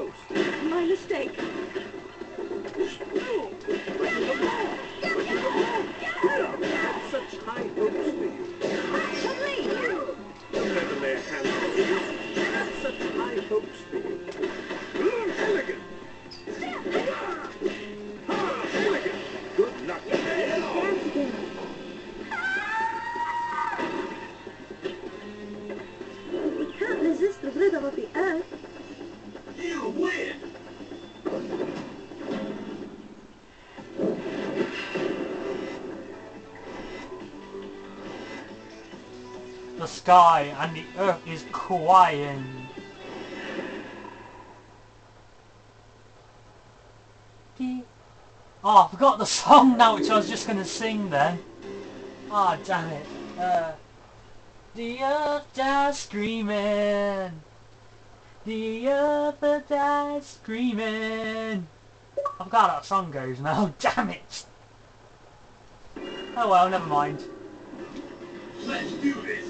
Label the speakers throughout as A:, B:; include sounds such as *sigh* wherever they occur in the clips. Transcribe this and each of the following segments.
A: post.
B: My mistake. The
C: sky and the earth is crying. Oh, I forgot the song *laughs* now, which I was just gonna sing then. Ah, damn it. Uh, the earth dies screaming. The earth dies screaming. I forgot how that song goes now. *laughs* Damn it. Oh well, never mind.
A: Let's do this.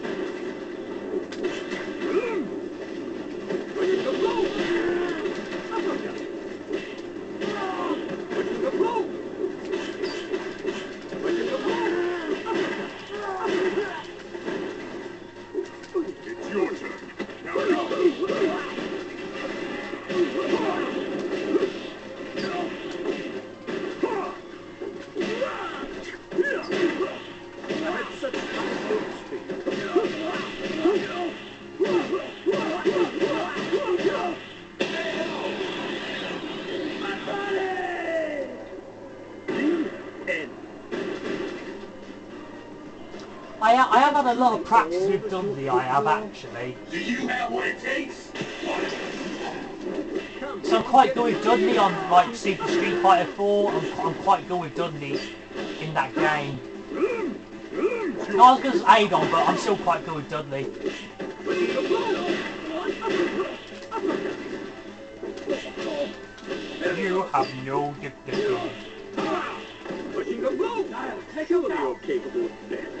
A: I,
C: ha- I have had a lot of practice with Dudley, I have actually.
A: Do you have what it takes? Come,
C: So I'm quite good with Dudley on like Super Street Fighter 4. I'm, I'm quite good with Dudley in that game. Not as good as Adon, but I'm still quite good with Dudley. You have no difficulty.
A: pushing a blow. Surely you're capable of better.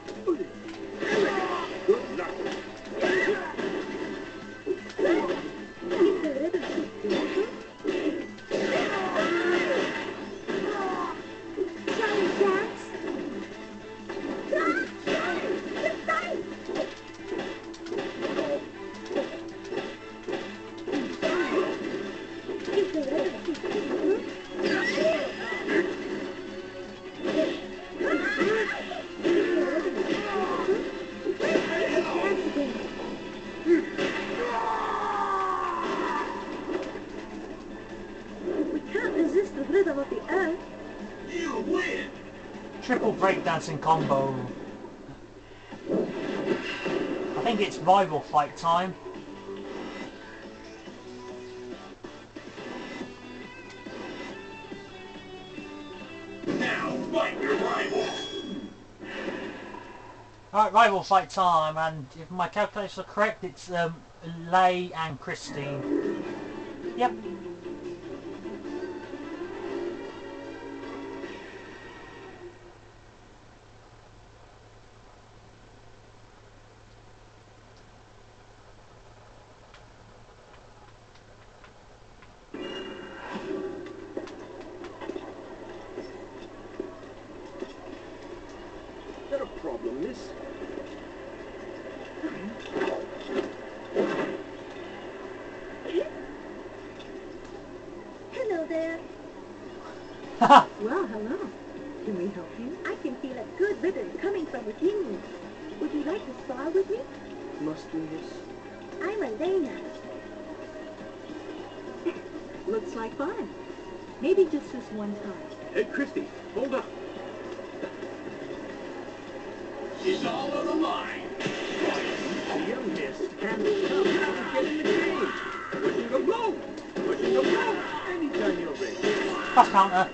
C: Triple breakdancing combo. I think it's rival fight time.
A: Now fight your rivals.
C: Alright, rival fight time, and if my calculations are correct, it's um, Lei and Christine. Yep.
B: Feel a good rhythm coming from within me. Would you like to spar with me?
A: Must do this.
B: I'm Elena. Looks like fun. Maybe just this one time.
A: Hey, Christie, hold up. She's all on the line. You missed. And come now to get in the game. Pushing a blow. Pushing a blow. Anytime you're ready. *laughs*
C: Cross counter.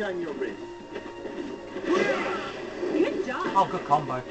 A: Anytime you're ready.
B: Good job.
C: Oh, good combo.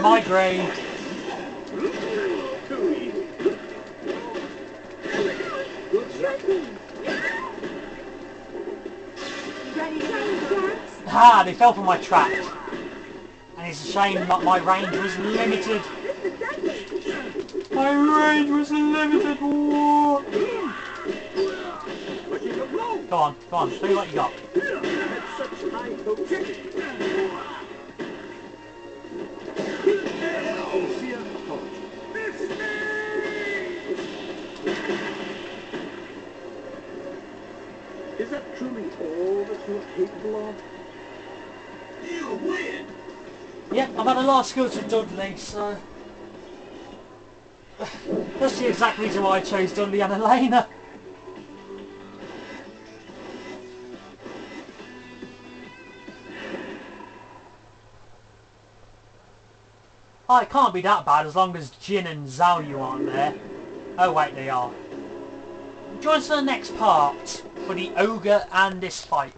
C: Migraine. Ah, they fell for my trap. And it's a shame that my range was limited. My range was limited. Whoa. Go on, go on, show me what you got. *laughs*
A: Is that truly all that you're capable of? You win!
C: Yeah, I've had a lot of skills with Dudley, so... That's the exact reason why I chose Dudley and Elena. Oh, it can't be that bad as long as Jin and Xiaoyu aren't there. Oh wait, they are. Join us for the next part for the ogre and this fight.